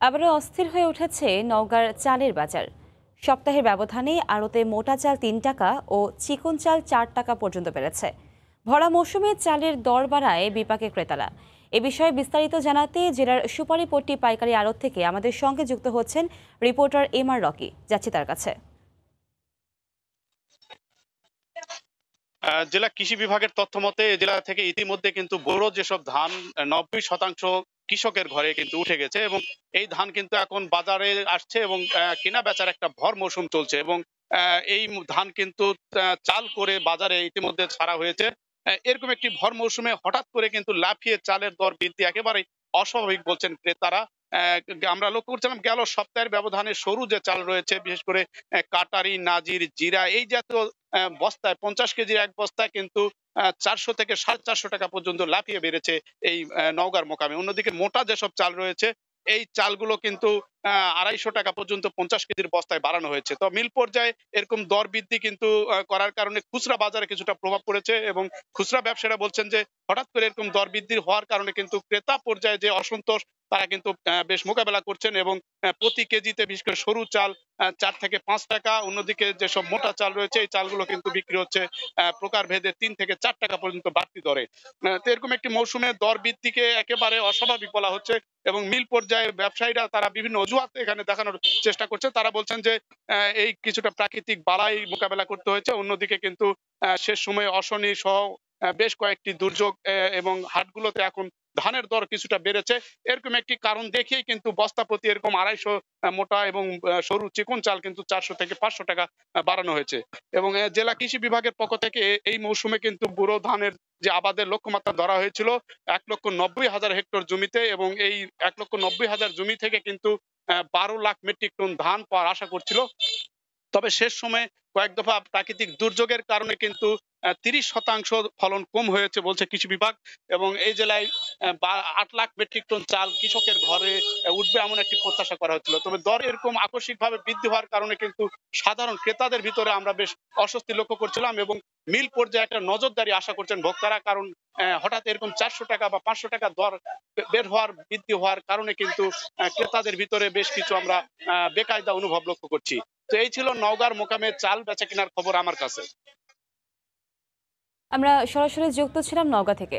আবারও অস্থির হয়ে উঠেছে নওগাঁর চালের বাজার। সপ্তাহের ব্যবধানে আড়তে মোটা চাল তিন টাকা ও চিকন চাল চার টাকা পর্যন্ত বেড়েছে। ভরা মৌসুমে চালের দর বাড়ায় বিপাকে ক্রেতারা। এ বিষয়ে বিস্তারিত জানাতে জেলার সুপারিপট্টি পাইকারি আড়ত থেকে আমাদের সঙ্গে যুক্ত হচ্ছেন রিপোর্টার এম আর রকি। যাচ্ছি তার কাছে। জেলা কৃষি বিভাগের তথ্য মতে, জেলা থেকে ইতিমধ্যে কিন্তু বড় যেসব ধান, নব্বই শতাংশ কৃষকের ঘরে কিন্তু উঠে গেছে এবং এই ধান কিন্তু এখন বাজারে আসছে এবং কেনা বেচার একটা ভর মৌসুম চলছে এবং এই ধান কিন্তু চাল করে বাজারে ইতিমধ্যে ছাড়া হয়েছে। এরকম একটি ভর মৌসুমে হঠাৎ করে কিন্তু লাফিয়ে চালের দর বৃদ্ধি একেবারে অস্বাভাবিক বলছেন ক্রেতারা। আমরা লক্ষ্য করছিলাম গেল সপ্তাহের ব্যবধানে সরু যে চাল রয়েছে, বিশেষ করে কাটারি, নাজির, জিরা এই জাতীয় বস্তায় পঞ্চাশ কেজির এক বস্তায় কিন্তু চারশো থেকে সাড়ে চারশো টাকা পর্যন্ত লাফিয়ে বেড়েছে এই নওগাঁর মোকামে। অন্যদিকে মোটা যেসব চাল রয়েছে, এই চালগুলো কিন্তু আড়াইশো টাকা পর্যন্ত পঞ্চাশ কেজির বস্তায় বাড়ানো হয়েছে। তো মিল পর্যায়ে এরকম দর বৃদ্ধি কিন্তু করার কারণে খুচরা বাজারে কিছুটা প্রভাব পড়েছে এবং খুচরা ব্যবসায়ীরা বলছেন যে, হঠাৎ করে এরকম দর বৃদ্ধি হওয়ার কারণে কিন্তু ক্রেতা পর্যায়ে যে অসন্তোষ তারা কিন্তু বেশ মোকাবেলা করছেন এবং প্রতি কেজিতে বিশেষ করে সরু চাল চার থেকে পাঁচ টাকা। অন্যদিকে যেসব মোটা চাল রয়েছে, এই চালগুলো কিন্তু বিক্রি হচ্ছে প্রকার ভেদে তিন থেকে চার টাকা পর্যন্ত বাড়তি দরে। তো এরকম একটি মৌসুমে দর বৃদ্ধিকে একেবারে অস্বাভাবিক বলা হচ্ছে এবং মিল পর্যায়ে ব্যবসায়ীরা তারা বিভিন্ন অজুহাত এখানে দেখানোর চেষ্টা করছে। তারা বলছেন যে এই কিছুটা প্রাকৃতিক বালাই মোকাবেলা করতে হয়েছে। অন্যদিকে কিন্তু শেষ সময়ে অশনি সহ বেশ কয়েকটি দুর্যোগ এবং হাটগুলোতে এখন ধানের দর কিছুটা বেড়েছে। এরকম একটি কারণ দেখিয়ে কিন্তু বস্তা প্রতি এরকম আড়াইশো মোটা এবং সরু চিকন চাল কিন্তু চারশো থেকে পাঁচশো টাকা বাড়ানো হয়েছে। এবং জেলা কৃষি বিভাগের পক্ষ থেকে এই মৌসুমে কিন্তু বুড়ো ধানের যে আবাদের লক্ষ্যমাত্রা ধরা হয়েছিল, এক লক্ষ নব্বই হাজার হেক্টর জমিতে এবং এই এক লক্ষ নব্বই হাজার জমি থেকে কিন্তু বারো লাখ মেট্রিক টন ধান পাওয়ার আশা করছিল। তবে শেষ সময়ে কয়েক দফা প্রাকৃতিক দুর্যোগের কারণে কিন্তু তিরিশ শতাংশ ফলন কম হয়েছে বলছে কৃষি বিভাগ এবং এই জেলায় আট লাখ মেট্রিক টন চাল কৃষকের ঘরে উঠবে এমন একটি প্রত্যাশা করা হচ্ছিল। তবে দর এরকম আকস্মিকভাবে বৃদ্ধি হওয়ার কারণে কিন্তু সাধারণ ক্রেতাদের ভিতরে আমরা বেশ অস্বস্তি লক্ষ্য করছিলাম এবং মিল পর্যায়ে একটা নজরদারি আশা করছেন ভোক্তারা, কারণ হঠাৎ এরকম চারশো টাকা বা পাঁচশো টাকা দর বের হওয়ার, বৃদ্ধি হওয়ার কারণে কিন্তু ক্রেতাদের ভিতরে বেশ কিছু আমরা বেকায়দা অনুভব লক্ষ্য করছি। তো এই ছিল নওগাঁর মোকামে চাল বেচা কেনার খবর আমার কাছে। আমরা সরাসরি যুক্ত ছিলাম নওগাঁ থেকে।